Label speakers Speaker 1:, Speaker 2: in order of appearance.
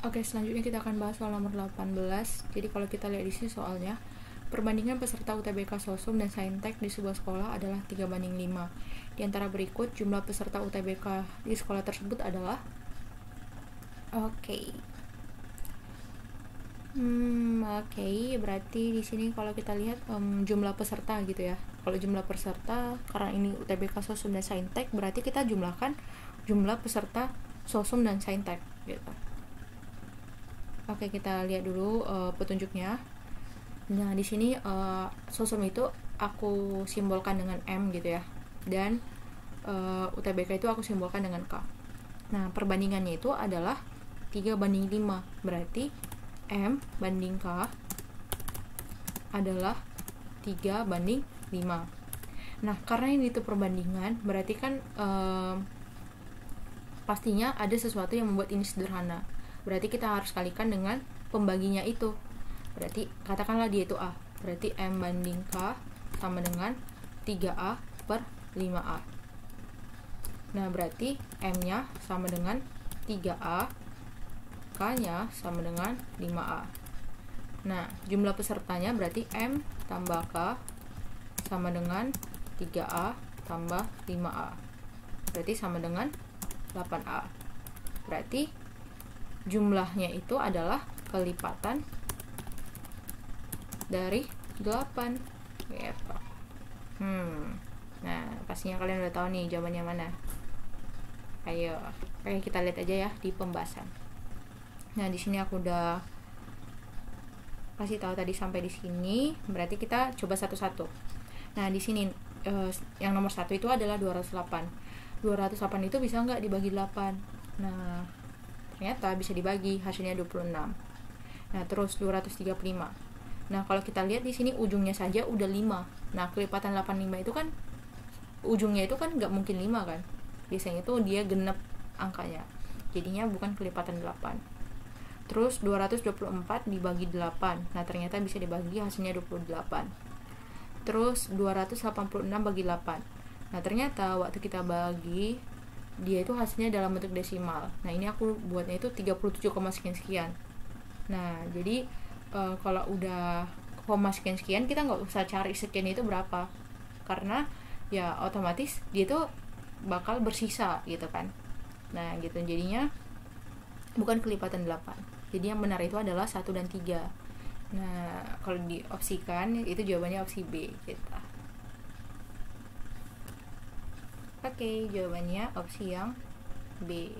Speaker 1: Oke, selanjutnya kita akan bahas soal nomor 18. Jadi kalau kita lihat di sini soalnya, perbandingan peserta UTBK Sosum dan Saintek di sebuah sekolah adalah 3 banding 5. Di antara berikut, jumlah peserta UTBK di sekolah tersebut adalah Oke. Hmm, oke, berarti di sini kalau kita lihat um, jumlah peserta gitu ya. Kalau jumlah peserta karena ini UTBK Sosum dan Saintek, berarti kita jumlahkan jumlah peserta Sosum dan Saintek gitu. Oke, kita lihat dulu uh, petunjuknya. Nah, di sini uh, sosum itu aku simbolkan dengan M gitu ya. Dan uh, UTBK itu aku simbolkan dengan K. Nah, perbandingannya itu adalah 3 banding 5. Berarti M banding K adalah 3 banding 5. Nah, karena ini itu perbandingan, berarti kan uh, pastinya ada sesuatu yang membuat ini sederhana berarti kita harus kalikan dengan pembaginya itu. Berarti katakanlah dia itu A. Berarti M banding K sama dengan 3A per 5A nah berarti M nya sama dengan 3A K nya sama dengan 5A nah jumlah pesertanya berarti M tambah K sama dengan 3A tambah 5A berarti sama dengan 8A berarti jumlahnya itu adalah kelipatan dari 8 gitu. Hmm. Nah pastinya kalian udah tahu nih jawabannya mana. Ayo oke kita lihat aja ya di pembahasan. Nah di sini aku udah kasih tahu tadi sampai di sini berarti kita coba satu-satu. Nah di sini eh, yang nomor satu itu adalah 208 208 itu bisa nggak dibagi 8 nah ternyata bisa dibagi hasilnya 26 nah terus 235 nah kalau kita lihat di sini ujungnya saja udah 5 nah kelipatan 85 itu kan ujungnya itu kan nggak mungkin 5 kan? Biasanya itu dia genep angkanya. Jadinya bukan kelipatan 8 terus 224 dibagi 8 nah ternyata bisa dibagi hasilnya 28 terus 286 bagi 8 nah ternyata waktu kita bagi dia itu hasilnya dalam bentuk desimal. Nah ini aku buatnya itu 37, sekian sekian. Nah jadi e, kalau udah koma sekian sekian kita nggak usah cari sekian itu berapa. Karena ya otomatis dia itu bakal bersisa gitu kan. Nah gitu. Jadinya bukan kelipatan 8 jadi yang benar itu adalah satu dan tiga. Nah kalau diopsikan itu jawabannya opsi B gitu Oke, jawabannya opsi yang B.